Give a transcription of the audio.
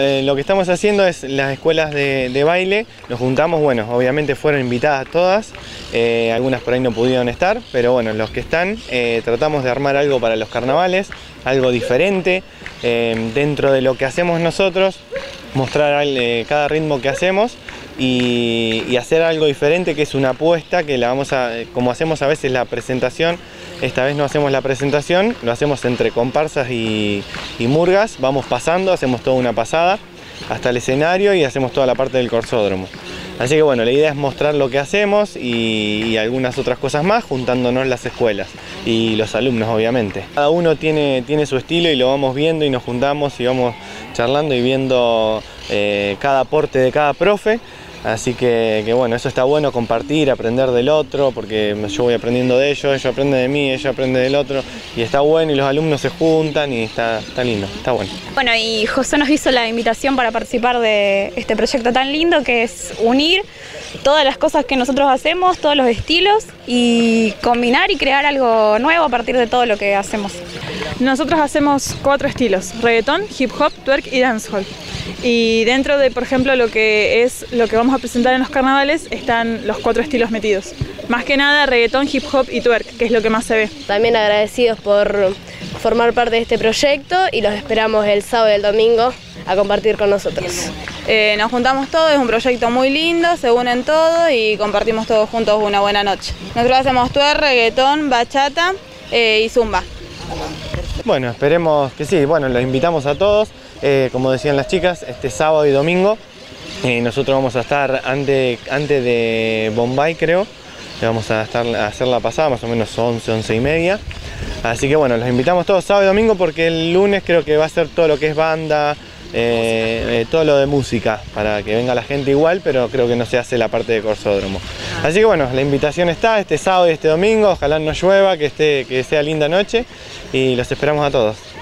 Eh, lo que estamos haciendo es las escuelas de, baile, nos juntamos, bueno, obviamente fueron invitadas todas, eh, algunas por ahí no pudieron estar, pero bueno, los que están, eh, tratamos de armar algo para los carnavales, algo diferente, dentro de lo que hacemos nosotros, mostrar cada ritmo que hacemos y, hacer algo diferente que es una apuesta que la vamos a, como hacemos a veces la presentación, esta vez no hacemos la presentación, lo hacemos entre comparsas y, murgas, vamos pasando, hacemos toda una pasada hasta el escenario y hacemos toda la parte del corsódromo. Así que bueno, la idea es mostrar lo que hacemos y, algunas otras cosas más, juntándonos las escuelas y los alumnos obviamente. Cada uno tiene, tiene su estilo y lo vamos viendo y nos juntamos y vamos charlando y viendo eh, cada aporte de cada profe. Así que, bueno, eso está bueno, compartir, aprender del otro, porque yo voy aprendiendo de ellos, ellos aprenden de mí, ellos aprenden del otro, y está bueno, y los alumnos se juntan, y está, está lindo, está bueno. Bueno, y José nos hizo la invitación para participar de este proyecto tan lindo, que es unir todas las cosas que nosotros hacemos, todos los estilos, y combinar y crear algo nuevo a partir de todo lo que hacemos. Nosotros hacemos cuatro estilos, reggaetón, hip hop, twerk y dancehall. Y dentro de, por ejemplo, lo que es lo que vamos a presentar en los carnavales, están los cuatro estilos metidos. Más que nada reggaetón, hip hop y twerk, que es lo que más se ve. También agradecidos por formar parte de este proyecto y los esperamos el sábado y el domingo a compartir con nosotros. Eh, nos juntamos todos, es un proyecto muy lindo, se unen todos y compartimos todos juntos una buena noche. Nosotros hacemos twerk, reggaetón, bachata eh, y zumba. Bueno, esperemos que sí, bueno, los invitamos a todos. Eh, como decían las chicas, este sábado y domingo. Eh, nosotros vamos a estar antes, antes de Bombay, creo. Vamos a, estar, a hacer la pasada, más o menos 11, 11 y media. Así que bueno, los invitamos todos sábado y domingo porque el lunes creo que va a ser todo lo que es banda, eh, todo lo de música, para que venga la gente igual, pero creo que no se hace la parte de corsódromo. Así que bueno, la invitación está este sábado y este domingo, ojalá no llueva, que, esté, que sea linda noche y los esperamos a todos.